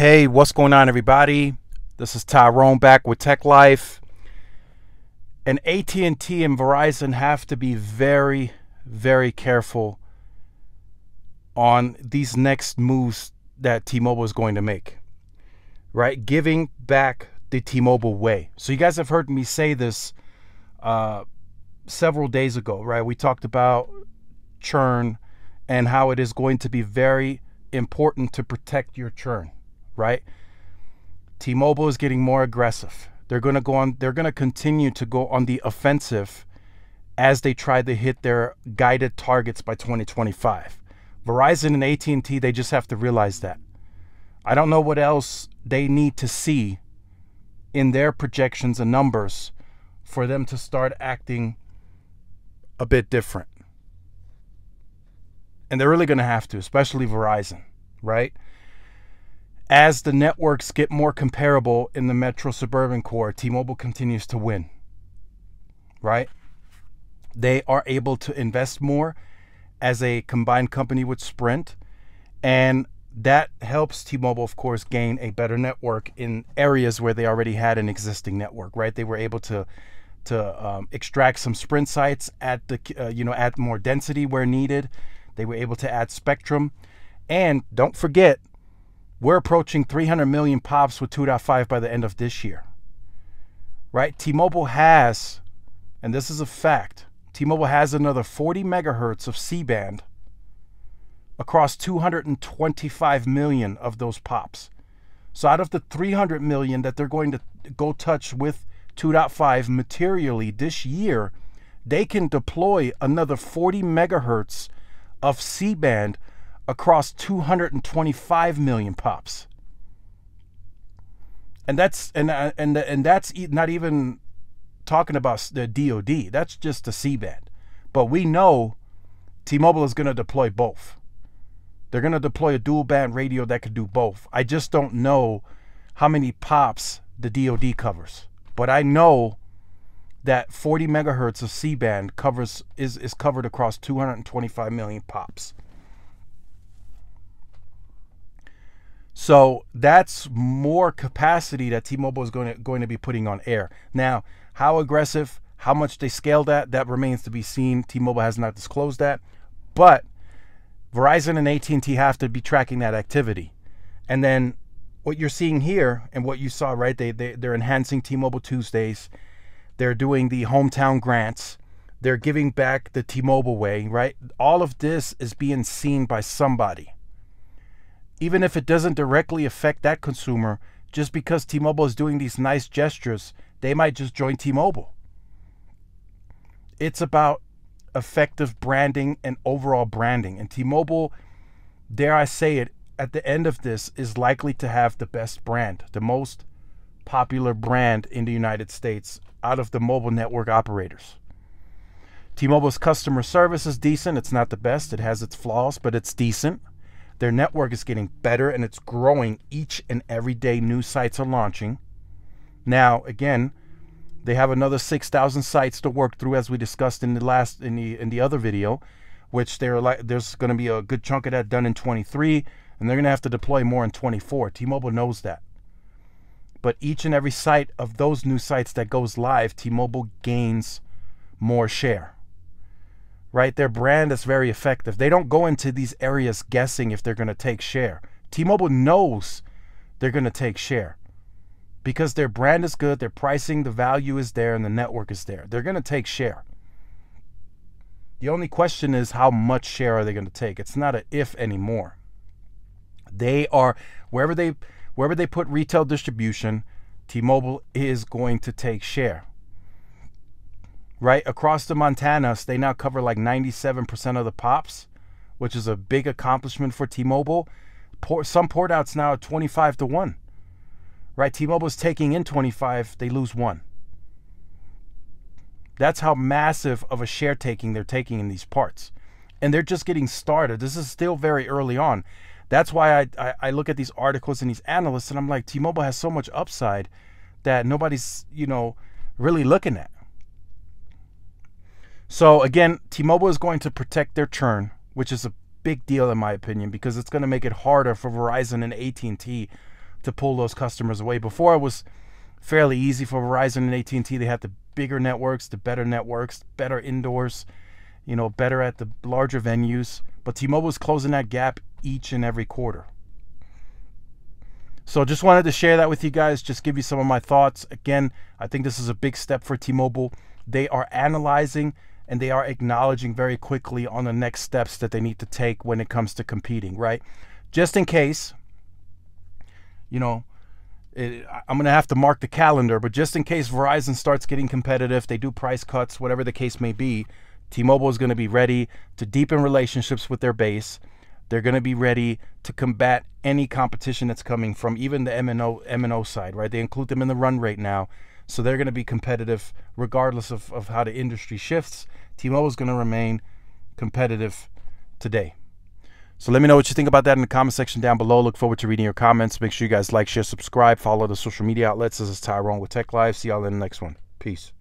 Hey, what's going on, everybody? This is Tyrone back with Tech Life. And AT&T and Verizon have to be very, very careful on these next moves that T-Mobile is going to make. Right, giving back the T-Mobile way. So you guys have heard me say this uh, several days ago, right? We talked about churn and how it is going to be very important to protect your churn, right? T-Mobile is getting more aggressive. They're going to go on they're going to continue to go on the offensive as they try to hit their guided targets by 2025. Verizon and AT&T they just have to realize that. I don't know what else they need to see in their projections and numbers for them to start acting a bit different. And they're really going to have to, especially Verizon, right? As the networks get more comparable in the metro suburban core, T Mobile continues to win, right? They are able to invest more as a combined company with Sprint. And that helps T-Mobile, of course, gain a better network in areas where they already had an existing network. Right? They were able to to um, extract some Sprint sites at the uh, you know add more density where needed. They were able to add spectrum, and don't forget, we're approaching 300 million pops with 2.5 by the end of this year. Right? T-Mobile has, and this is a fact. T-Mobile has another 40 megahertz of C-band across 225 million of those pops. So out of the 300 million that they're going to go touch with 2.5 materially this year, they can deploy another 40 megahertz of C-band across 225 million pops. And that's and uh, and and that's not even talking about the DoD. That's just the C-band. But we know T-Mobile is going to deploy both. They're going to deploy a dual band radio that could do both. I just don't know how many pops the DoD covers. But I know that 40 megahertz of C-band covers is, is covered across 225 million pops. So that's more capacity that T-Mobile is going to going to be putting on air. Now, how aggressive, how much they scale that, that remains to be seen. T-Mobile has not disclosed that, but Verizon and AT&T have to be tracking that activity. And then what you're seeing here and what you saw, right? They, they they're enhancing T-Mobile Tuesdays. They're doing the hometown grants. They're giving back the T-Mobile way, right? All of this is being seen by somebody. Even if it doesn't directly affect that consumer, just because T-Mobile is doing these nice gestures, they might just join T-Mobile. It's about effective branding and overall branding. And T Mobile, dare I say it, at the end of this is likely to have the best brand, the most popular brand in the United States out of the mobile network operators. T Mobile's customer service is decent. It's not the best, it has its flaws, but it's decent. Their network is getting better and it's growing each and every day. New sites are launching. Now, again, they have another 6,000 sites to work through, as we discussed in the last in the in the other video, which they're like there's going to be a good chunk of that done in 23, and they're going to have to deploy more in 24. T-Mobile knows that. But each and every site of those new sites that goes live, T-Mobile gains more share. Right? Their brand is very effective. They don't go into these areas guessing if they're going to take share. T-Mobile knows they're going to take share because their brand is good, their pricing, the value is there, and the network is there. They're going to take share. The only question is how much share are they going to take? It's not an if anymore. They are wherever they wherever they put retail distribution, T-Mobile is going to take share. Right across the Montanas, they now cover like 97% of the pops, which is a big accomplishment for T-Mobile. some port outs now at 25 to 1 right? T-Mobile is taking in 25, they lose one. That's how massive of a share taking they're taking in these parts. And they're just getting started. This is still very early on. That's why I, I, I look at these articles and these analysts and I'm like, T-Mobile has so much upside that nobody's, you know, really looking at. So again, T-Mobile is going to protect their churn, which is a big deal in my opinion because it's going to make it harder for Verizon and AT&T to pull those customers away. Before it was fairly easy for Verizon and AT&T. They had the bigger networks, the better networks, better indoors, you know, better at the larger venues. But T-Mobile is closing that gap each and every quarter. So just wanted to share that with you guys, just give you some of my thoughts. Again, I think this is a big step for T-Mobile. They are analyzing and they are acknowledging very quickly on the next steps that they need to take when it comes to competing, right? Just in case, you know, it, I'm going to have to mark the calendar, but just in case Verizon starts getting competitive, they do price cuts, whatever the case may be, T-Mobile is going to be ready to deepen relationships with their base they're going to be ready to combat any competition that's coming from even the MNO MNO side, right? They include them in the run rate now. So they're going to be competitive regardless of, of how the industry shifts. T-Mobile is going to remain competitive today. So let me know what you think about that in the comment section down below. Look forward to reading your comments. Make sure you guys like, share, subscribe, follow the social media outlets. This is Tyrone with Tech Life. See y'all in the next one. Peace.